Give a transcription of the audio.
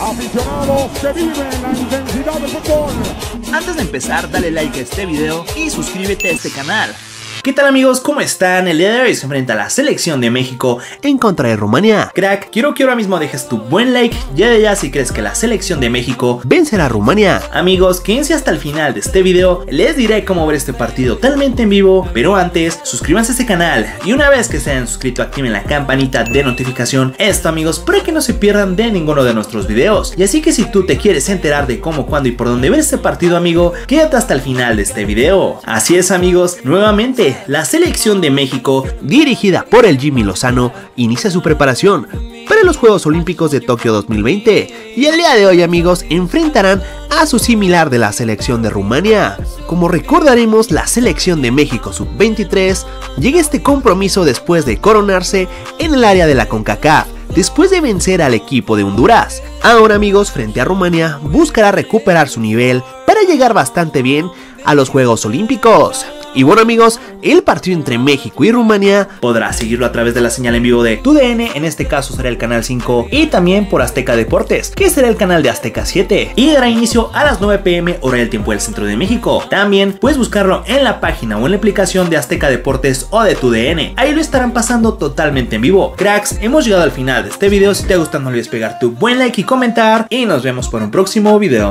Aficionados que viven la intensidad del fútbol. Antes de empezar, dale like a este video y suscríbete a este canal. ¿Qué tal amigos? ¿Cómo están? El día de hoy se enfrenta la selección de México en contra de Rumanía. Crack, quiero que ahora mismo dejes tu buen like ya de ya si crees que la selección de México vencerá a Rumanía. Amigos, quédense hasta el final de este video, les diré cómo ver este partido totalmente en vivo, pero antes, suscríbanse a este canal y una vez que se hayan suscrito activen la campanita de notificación. Esto amigos, para que no se pierdan de ninguno de nuestros videos. Y así que si tú te quieres enterar de cómo, cuándo y por dónde ver este partido amigo, quédate hasta el final de este video. Así es amigos, nuevamente la selección de México, dirigida por el Jimmy Lozano, inicia su preparación para los Juegos Olímpicos de Tokio 2020 y el día de hoy amigos enfrentarán a su similar de la selección de Rumania. Como recordaremos, la selección de México sub-23 llega a este compromiso después de coronarse en el área de la CONCACAF, después de vencer al equipo de Honduras. Ahora amigos, frente a Rumania, buscará recuperar su nivel para llegar bastante bien a los Juegos Olímpicos. Y bueno amigos, el partido entre México y Rumania podrá seguirlo a través de la señal en vivo de TUDN, en este caso será el canal 5, y también por Azteca Deportes, que será el canal de Azteca 7, y dará inicio a las 9 pm hora del tiempo del centro de México. También puedes buscarlo en la página o en la aplicación de Azteca Deportes o de TUDN, ahí lo estarán pasando totalmente en vivo. Cracks, hemos llegado al final de este video, si te ha gustado no olvides pegar tu buen like y comentar, y nos vemos por un próximo video.